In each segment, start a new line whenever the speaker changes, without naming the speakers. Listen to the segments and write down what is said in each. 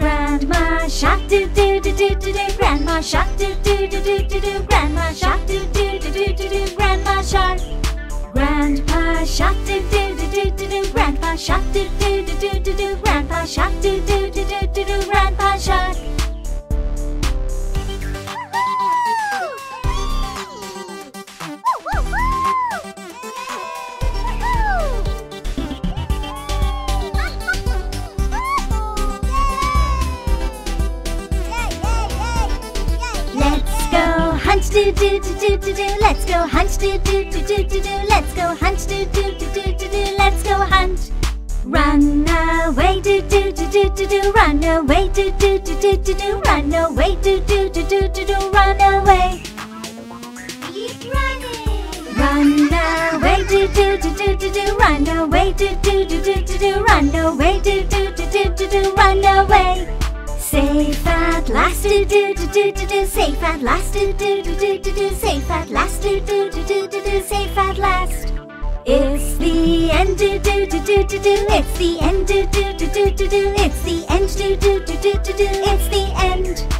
Grandma shark do do do do do do grandma shark do do do do do do grandma shark do do do do do do grandma shark Grandpa shark do do do do do do grandpa shark do do do do do do grandpa shark do do do do do do grandpa shark do do do do do do Let's go hunt. Do do do do do do Let's go hunt. Do do do do do do Let's go hunt. Run away. Do do do do do do Run away. Do do do do do do Run away. Do do do do do do Run away. Run away do do do do do do Run away. Do do do do do do Run away. Do do do do do do Run away Safe at last do do do do do do Safe at last do do do do do do Safe at last do do do do do do Safe at last It's the end do do do do do do It's the end do do do do do do It's the end do do do do do do It's the end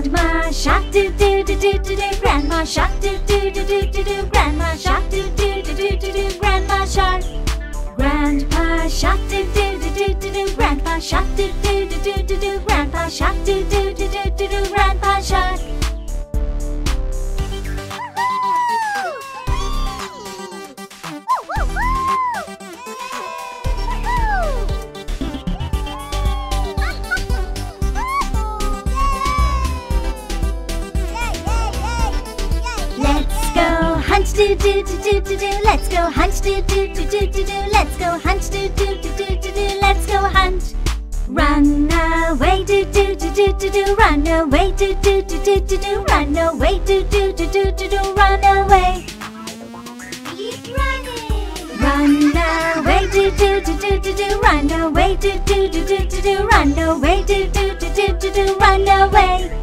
Grandma shark do do do do do do grandma shark do do do do do do grandma shark do do do do do do grandma shark Grandpa shark do do do do do do grandpa shark do do do do do do grandpa shark do do do do do do grandpa shark do do do do do do Let's go hunt do do do do do do Let's go hunt do do do do do do Let's go hunt Run away do do do do do do Run away do do do do do do Run away. Do do do do do do Run away. Run away do do do do do do Run away do do do do do do Run away do do do do do do Run away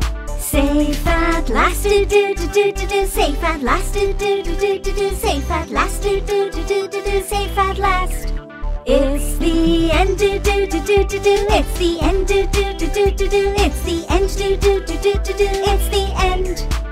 Safe at last do do do do do do Safe at last do do do do do do Safe at last do do do do do do Safe at last It's the end do do do do do do It's the end do do do do do do It's the end do do do do do do It's the end